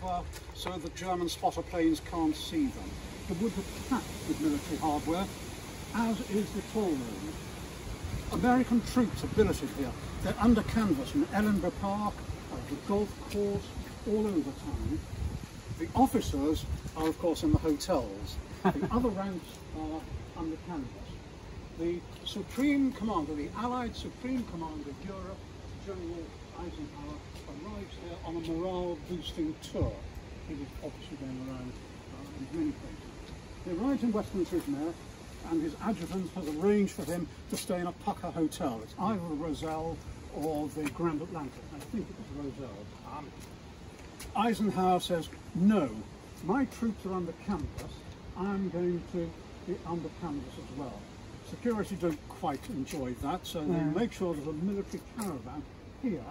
cover so that German spotter planes can't see them. The woods are packed with military hardware, as is the toll road. American troops are billeted here. They're under canvas in Ellenborough Park, at the golf course, all over town. The officers are, of course, in the hotels. The other ranks are under canvas. The Supreme Commander, the Allied Supreme Commander of Europe, General Eisenhower, arrives here on a morale-boosting tour. He was obviously going around uh, in many places. He arrives in Weston-super-Mare and his adjutant has arranged for him to stay in a pucker hotel. It's either the Roselle or the Grand Atlantic. I think it was Roselle. Um, Eisenhower says, no, my troops are under canvas. I'm going to be under canvas as well. Security don't quite enjoy that, so they make sure there's a military caravan here,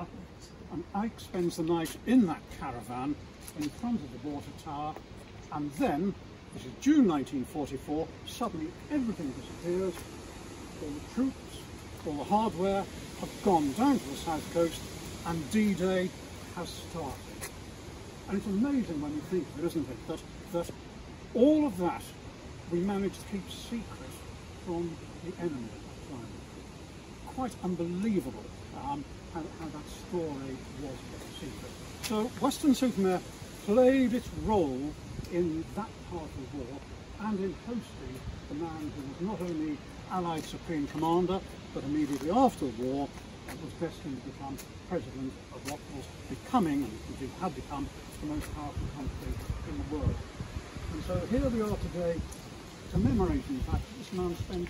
and Ike spends the night in that caravan in front of the water tower, and then, this is June 1944, suddenly everything disappears, all the troops, all the hardware have gone down to the south coast, and D-Day has started. And it's amazing when you think of it, isn't it, that, that all of that we managed to keep secret from the enemy. Quite unbelievable um, how, how that story was secret. So Weston-super-Mare played its role in that part of the war and in hosting the man who was not only Allied Supreme Commander, but immediately after the war was destined to become president of what was becoming, and indeed had become, the most powerful country in the world. And so here we are today commemorating the fact that this man spent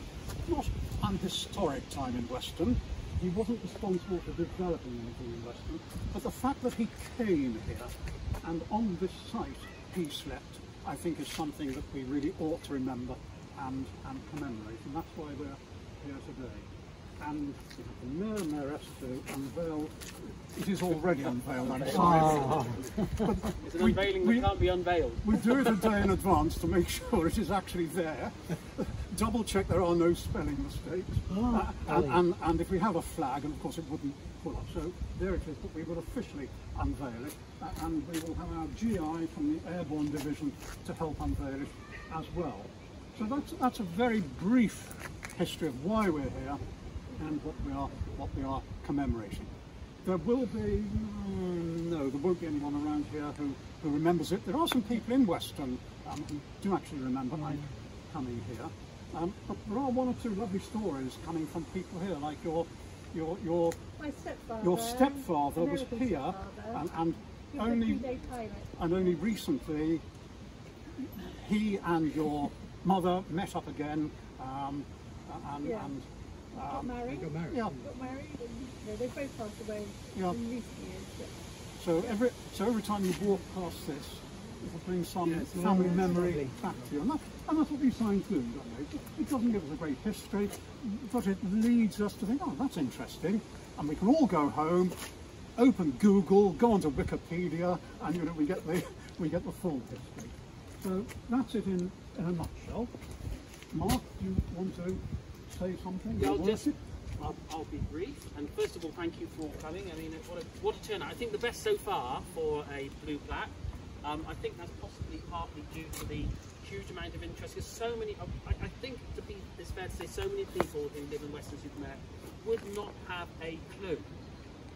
not an historic time in Weston. He wasn't responsible for developing anything in Weston, but the fact that he came here and on this site he slept, I think is something that we really ought to remember and, and commemorate, and that's why we're here today. And we have the Mayor Mayoress to unveil, it is already unveiled, I'm sorry. It's an unveiling we- that can't be unveiled. We do it a day in advance to make sure it is actually there. Double check there are no spelling mistakes. Uh, and, and, and if we have a flag, and of course it wouldn't pull up, so there it is, but we will officially unveil it. Uh, and we will have our GI from the Airborne Division to help unveil it as well. So that's, that's a very brief history of why we're here and what we are, what we are commemorating. There will be, mm, no, there won't be anyone around here who, who remembers it. There are some people in Weston um, who do actually remember Ike coming here. Um, but there are one or two lovely stories coming from people here, like your your your My stepfather. your stepfather was here, stepfather. and, and only and only recently he and your mother met up again, um, and, Yeah. and Got married. got married. yeah, Got married. And, no, they both passed away Yeah. in recent years. But So every so every time you walk past this, it'll bring some Yeah, it's family lovely. memory Lovely. back to you, and, that, and that's what these signs do. Don't they? It- It doesn't give us a great history, but it leads us to think, oh, that's interesting, and we can all go home, open Google, go onto Wikipedia, and you know we get the we get the full history. So that's it in, in a nutshell. Mark, do you want to say something? Yeah, I'll just. I'll, I'll be brief. And first of all, thank you for coming. I mean, what a, what a turnout. I think the best so far for a blue plaque. Um, I think that's possibly partly due to the huge amount of interest. Because so many, I, I think to be, it's fair to say, so many people who live in Weston-super-Mare would not have a clue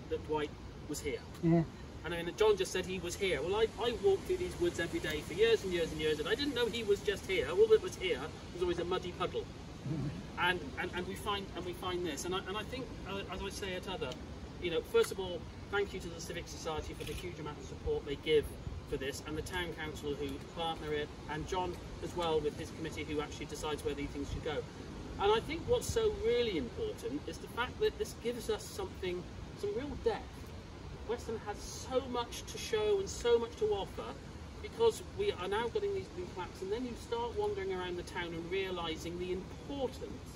that Dwight was here. Yeah. And I mean, John just said he was here. Well, I, I walked through these woods every day for years and years and years, and I didn't know he was just here. All that was here was always a muddy puddle. And, and, and we find and we find this, and I, and I think, uh, as I say at other, you know, first of all, thank you to the Civic Society for the huge amount of support they give for this, and the town council who partner it, and John as well with his committee who actually decides where these things should go. And I think what's so really important is the fact that this gives us something, some real depth Weston has so much to show and so much to offer because we are now getting these blue plaques and then you start wandering around the town and realising the importance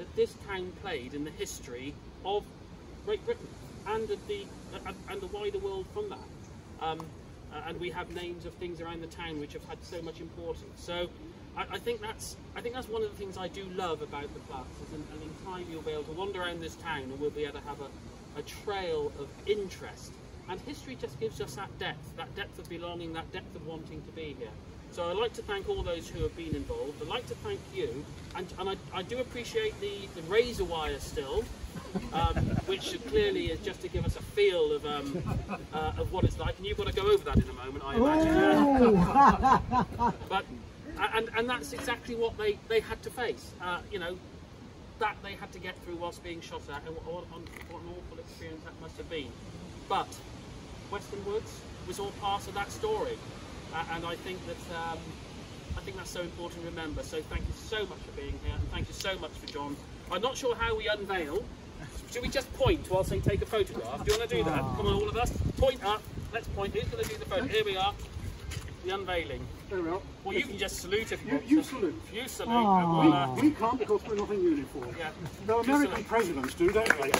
that this town played in the history of Great Britain and the uh, and the wider world from that. Um, uh, and we have names of things around the town which have had so much importance. So I, I think that's I think that's one of the things I do love about the plaques. Is in, and in time you'll be able to wander around this town and we'll be able to have a, a trail of interest And history just gives us that depth, that depth of belonging, that depth of wanting to be here. So I'd like to thank all those who have been involved. I'd like to thank you, and, and I, I do appreciate the, the razor wire still, um, which clearly is just to give us a feel of um, uh, of what it's like. And you've got to go over that in a moment, I imagine. but and, and that's exactly what they, they had to face. Uh, you know, that they had to get through whilst being shot at, and what, what, what an awful experience that must have been. But Weston Woods was all part of that story, and I think that um, I think that's so important to remember. So thank you so much for being here, and thank you so much for John. I'm not sure how we unveil. Should we just point whilst they take a photograph? Do you want to do that? Come on, all of us. Point up. Let's point. Who's going to do the photo? Here we are. The unveiling. There we are. Well, you can just salute if you You, want. you salute. You salute. and we'll, uh, We can't because we're not in uniform. yeah. Though You American salute. presidents do, don't they?